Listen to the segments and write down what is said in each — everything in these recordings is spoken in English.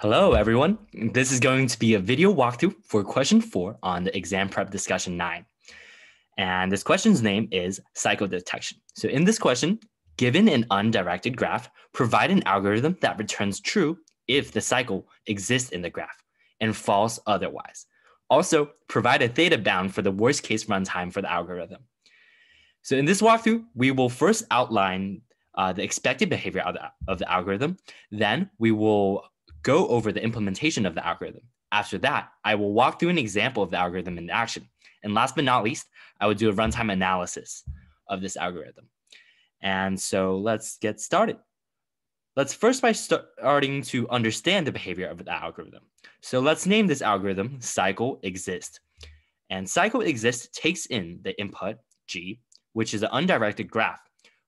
Hello, everyone. This is going to be a video walkthrough for question four on the exam prep discussion nine. And this question's name is cycle detection. So in this question, given an undirected graph, provide an algorithm that returns true if the cycle exists in the graph and false otherwise. Also, provide a theta bound for the worst case runtime for the algorithm. So in this walkthrough, we will first outline uh, the expected behavior of the, of the algorithm. Then we will go over the implementation of the algorithm. After that, I will walk through an example of the algorithm in action. And last but not least, I will do a runtime analysis of this algorithm. And so let's get started. Let's first by starting to understand the behavior of the algorithm. So let's name this algorithm cycle exist. And cycle exist takes in the input G, which is an undirected graph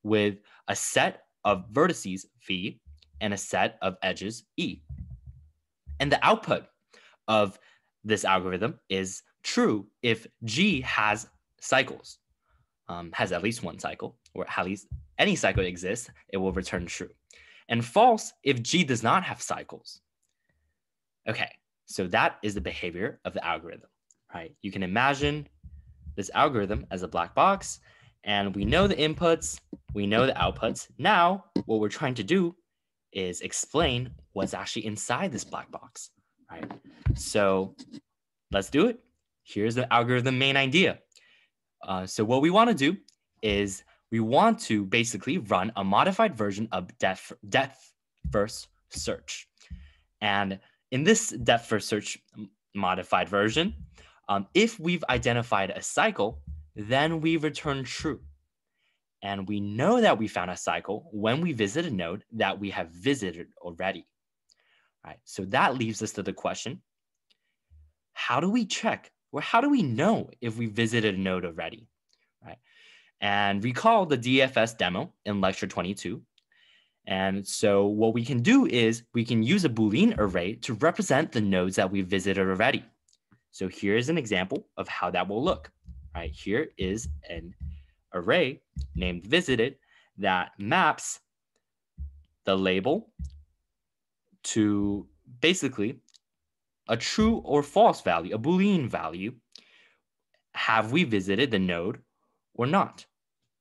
with a set of vertices V and a set of edges E. And the output of this algorithm is true if G has cycles, um, has at least one cycle, or at least any cycle exists, it will return true. And false if G does not have cycles. Okay, so that is the behavior of the algorithm, right? You can imagine this algorithm as a black box, and we know the inputs, we know the outputs. Now, what we're trying to do is explain what's actually inside this black box, right? So let's do it. Here's the algorithm main idea. Uh, so what we want to do is we want to basically run a modified version of depth, depth first search. And in this depth first search modified version, um, if we've identified a cycle, then we return true. And we know that we found a cycle when we visit a node that we have visited already. Right. So that leaves us to the question, how do we check or how do we know if we visited a node already? Right. And recall the DFS demo in lecture 22. And so what we can do is we can use a Boolean array to represent the nodes that we visited already. So here's an example of how that will look. Right here is an array named visited that maps the label to basically a true or false value, a Boolean value. Have we visited the node or not?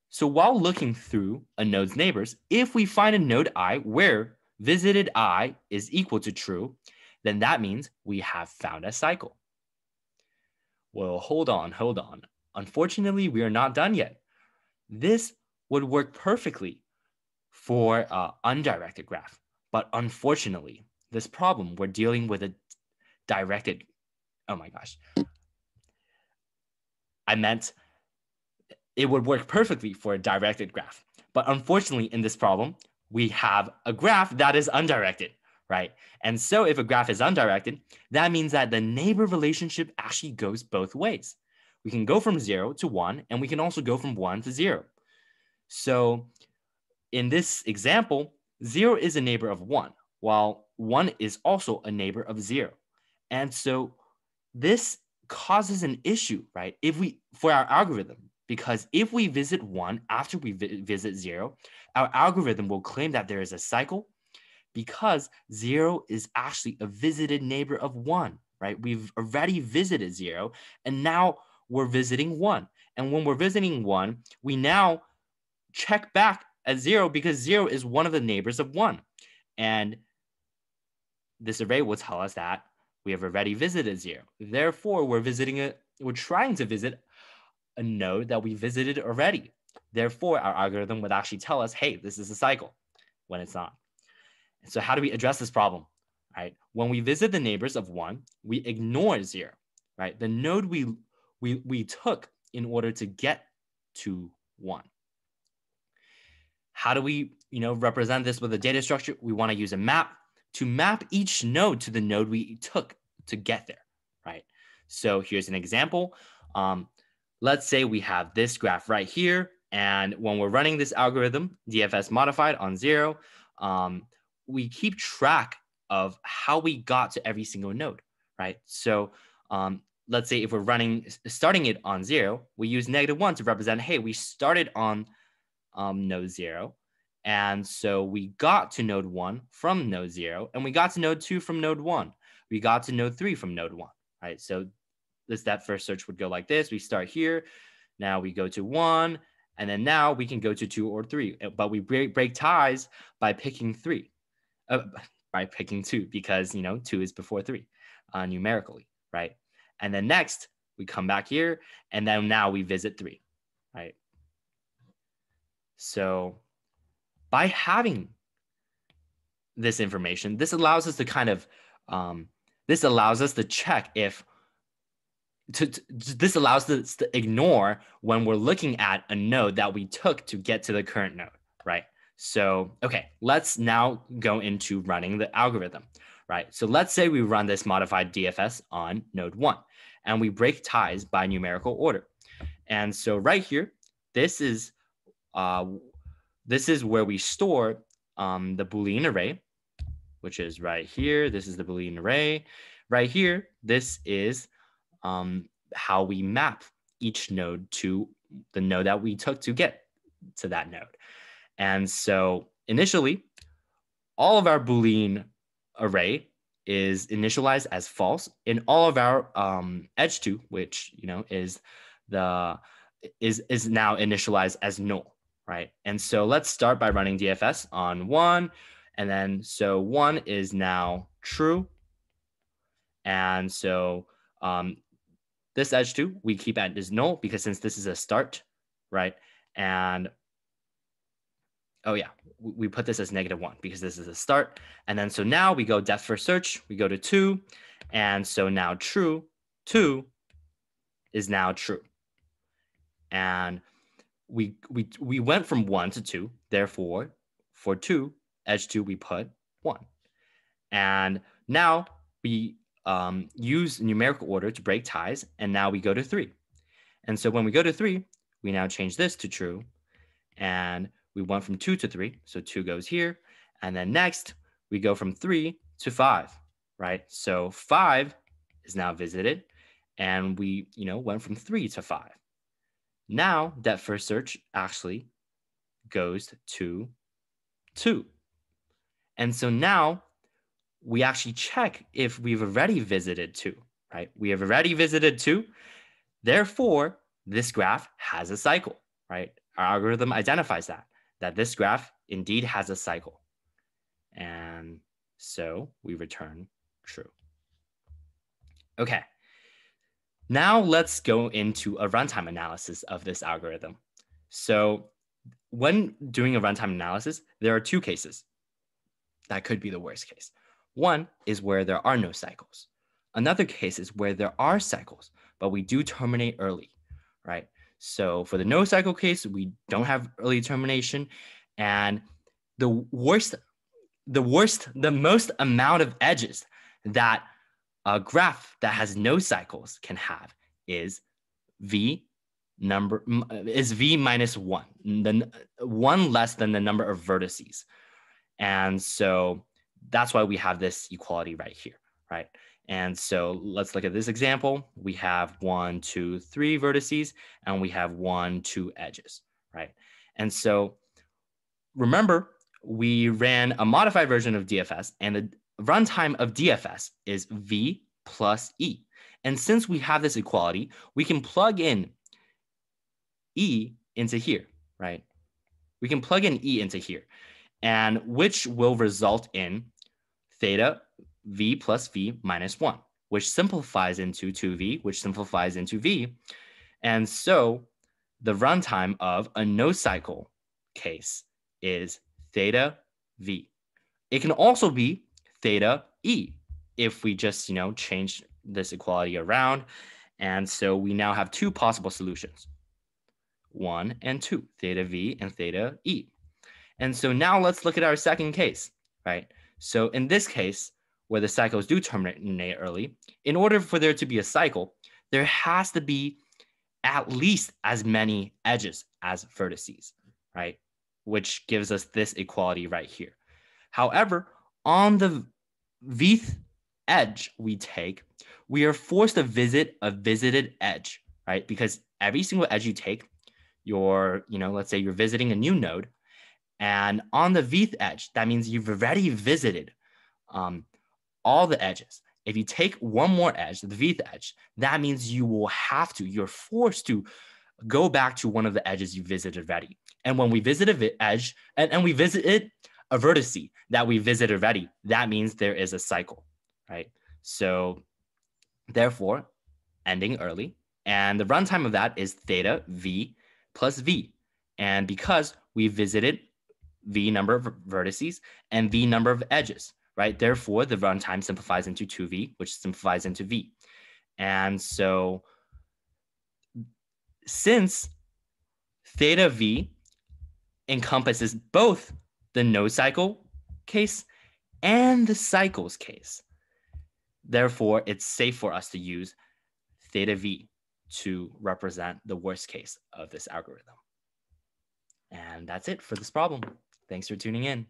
So while looking through a node's neighbors, if we find a node i where visited i is equal to true, then that means we have found a cycle. Well, hold on, hold on. Unfortunately, we are not done yet. This would work perfectly for an undirected graph. But unfortunately, this problem, we're dealing with a directed, oh my gosh. I meant it would work perfectly for a directed graph. But unfortunately, in this problem, we have a graph that is undirected, right? And so if a graph is undirected, that means that the neighbor relationship actually goes both ways. We can go from zero to one, and we can also go from one to zero. So in this example, zero is a neighbor of one, while one is also a neighbor of zero. And so this causes an issue, right? If we, for our algorithm, because if we visit one after we vi visit zero, our algorithm will claim that there is a cycle because zero is actually a visited neighbor of one, right? We've already visited zero and now we're visiting one. And when we're visiting one, we now check back at zero because zero is one of the neighbors of one. And this array will tell us that we have already visited zero. Therefore, we're visiting it, we're trying to visit a node that we visited already. Therefore, our algorithm would actually tell us, hey, this is a cycle when it's not. So how do we address this problem? Right? When we visit the neighbors of one, we ignore zero, right? The node we we, we took in order to get to one. How do we, you know, represent this with a data structure? We want to use a map to map each node to the node we took to get there, right? So here's an example. Um, let's say we have this graph right here. And when we're running this algorithm, DFS modified on zero, um, we keep track of how we got to every single node, right? So um, let's say if we're running, starting it on zero, we use negative one to represent, hey, we started on um, node zero. And so we got to node one from node zero, and we got to node two from node one. We got to node three from node one, right? So this depth first search would go like this. We start here. Now we go to one, and then now we can go to two or three, uh, but we break, break ties by picking three, uh, by picking two because, you know, two is before three uh, numerically, right? And then next we come back here and then now we visit three, right? So by having this information, this allows us to kind of, um, this allows us to check if to, to, this allows us to ignore when we're looking at a node that we took to get to the current node, right? So, okay, let's now go into running the algorithm, right? So let's say we run this modified DFS on node one and we break ties by numerical order. And so right here, this is uh, this is where we store um, the Boolean array, which is right here. This is the Boolean array. Right here, this is um, how we map each node to the node that we took to get to that node. And so initially, all of our Boolean array is initialized as false in all of our um, edgeTo, which you know is the is is now initialized as null, right? And so let's start by running DFS on one, and then so one is now true, and so um, this edgeTo, we keep at is null because since this is a start, right? And oh yeah, we put this as negative one because this is a start. And then so now we go depth first search, we go to two. And so now true, two is now true. And we, we, we went from one to two. Therefore, for two, edgeTo, we put one. And now we um, use numerical order to break ties, and now we go to three. And so when we go to three, we now change this to true, and we went from two to three, so two goes here, and then next we go from three to five, right? So five is now visited, and we, you know, went from three to five. Now depth first search actually goes to two. And so now we actually check if we've already visited two, right? We have already visited two. Therefore, this graph has a cycle, right? Our algorithm identifies that, that this graph indeed has a cycle. And so we return true. Okay. Now let's go into a runtime analysis of this algorithm. So when doing a runtime analysis, there are two cases. That could be the worst case. One is where there are no cycles. Another case is where there are cycles, but we do terminate early, right? So for the no cycle case, we don't have early termination. And the worst, the worst, the most amount of edges that a graph that has no cycles can have is V number is V minus one, the one less than the number of vertices. And so that's why we have this equality right here, right? And so let's look at this example. We have one, two, three vertices, and we have one, two edges, right? And so remember, we ran a modified version of DFS, and the runtime of DFS is V plus E. And since we have this equality, we can plug in E into here, right? We can plug in E into here and which will result in theta v plus v minus 1, which simplifies into 2v, which simplifies into v. And so the runtime of a no cycle case is theta v. It can also be theta e if we just, you know, change this equality around. And so we now have two possible solutions, one and two, theta v and theta e. And so now let's look at our second case, right? So in this case, where the cycles do terminate early, in order for there to be a cycle, there has to be at least as many edges as vertices, right? Which gives us this equality right here. However, on the vth edge we take, we are forced to visit a visited edge, right? Because every single edge you take, you're, you know, let's say you're visiting a new node, And on the vth edge, that means you've already visited um, all the edges. If you take one more edge, the vth edge, that means you will have to, you're forced to go back to one of the edges you visited already. And when we visit a edge, and, and we visited a vertex that we visited already, that means there is a cycle, right? So therefore, ending early. And the runtime of that is theta v plus v. And because we visited v number of vertices and v number of edges, right? Therefore, the runtime simplifies into 2v, which simplifies into v. And so since theta v encompasses both the no cycle case and the cycles case, therefore, it's safe for us to use theta v to represent the worst case of this algorithm. And that's it for this problem. Thanks for tuning in.